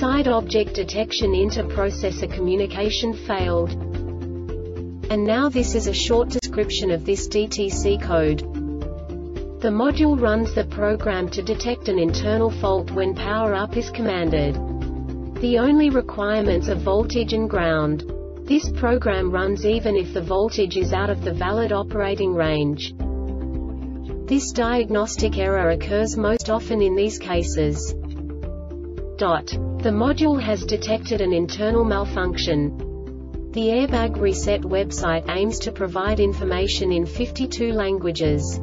Side object detection inter-processor communication failed. And now this is a short description of this DTC code. The module runs the program to detect an internal fault when power up is commanded. The only requirements are voltage and ground. This program runs even if the voltage is out of the valid operating range. This diagnostic error occurs most often in these cases. Dot. The module has detected an internal malfunction. The Airbag Reset website aims to provide information in 52 languages.